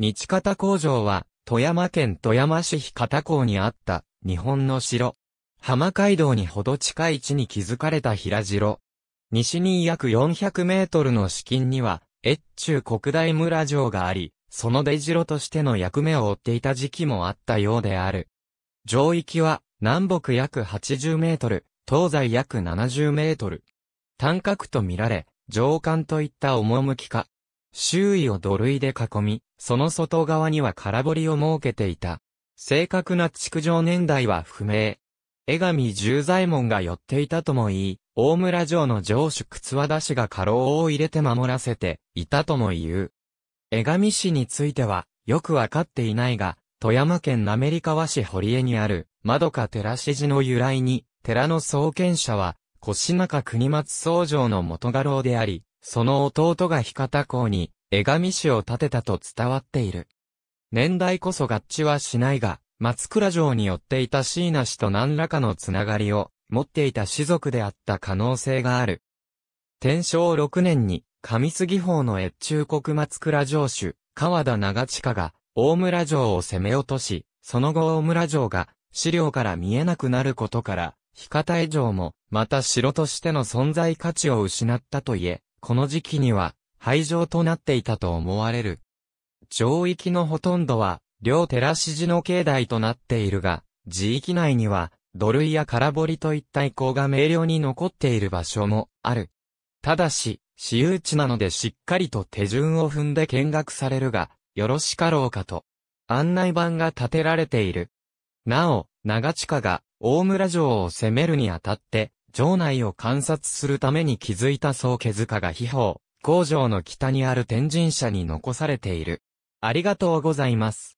日方工場は、富山県富山市日方港にあった日本の城。浜街道にほど近い位置に築かれた平城。西に約400メートルの至近には、越中国大村城があり、その出城としての役目を負っていた時期もあったようである。城域は、南北約80メートル、東西約70メートル。単角と見られ、上官といった趣か。周囲を土塁で囲み、その外側には空堀を設けていた。正確な築城年代は不明。江上十左衛門が寄っていたとも言い、大村城の城主靴和田氏が家老を入れて守らせていたとも言う。江上市については、よくわかっていないが、富山県滑川市堀江にある、窓か寺師寺の由来に、寺の創建者は、腰中国松総城の元家老であり、その弟が日方港に、江上市を建てたと伝わっている。年代こそ合致はしないが、松倉城によっていた椎名氏と何らかのつながりを持っていた士族であった可能性がある。天正6年に、上杉法の越中国松倉城主、川田長近が、大村城を攻め落とし、その後大村城が、資料から見えなくなることから、日方江城も、また城としての存在価値を失ったといえ、この時期には、廃城となっていたと思われる。城域のほとんどは、両寺指示の境内となっているが、地域内には、土塁や空堀といった遺構が明瞭に残っている場所もある。ただし、私有地なのでしっかりと手順を踏んで見学されるが、よろしかろうかと。案内板が立てられている。なお、長近が大村城を攻めるにあたって、城内を観察するために築いた総毛塚が秘宝、工場の北にある天神社に残されている。ありがとうございます。